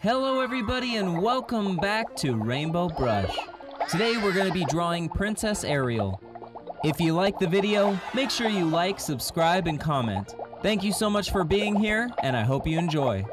Hello everybody and welcome back to Rainbow Brush. Today we're going to be drawing Princess Ariel. If you like the video, make sure you like, subscribe, and comment. Thank you so much for being here, and I hope you enjoy.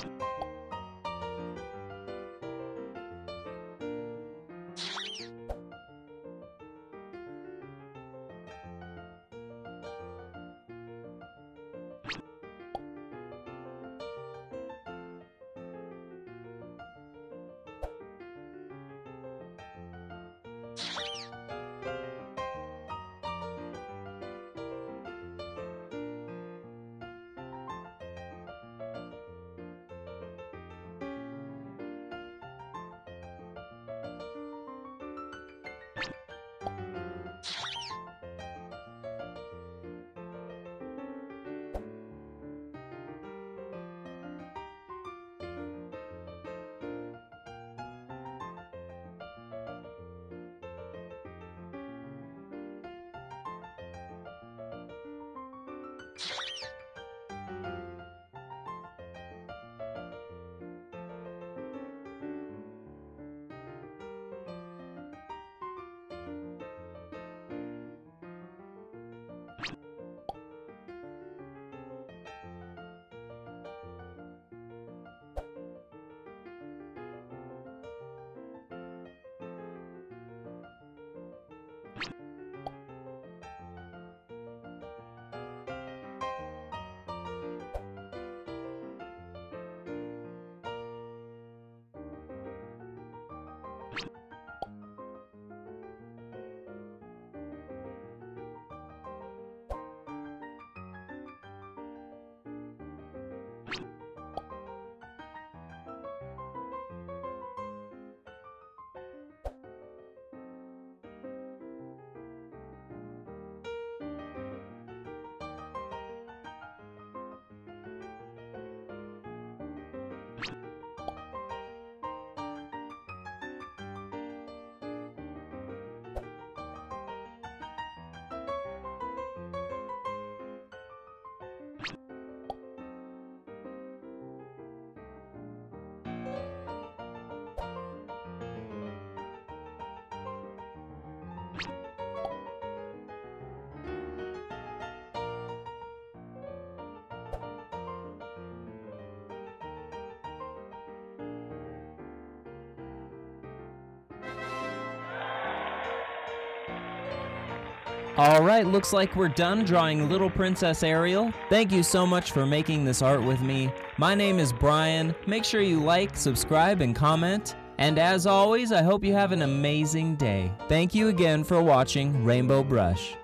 Bye. Alright, looks like we're done drawing Little Princess Ariel. Thank you so much for making this art with me. My name is Brian. Make sure you like, subscribe, and comment. And as always, I hope you have an amazing day. Thank you again for watching Rainbow Brush.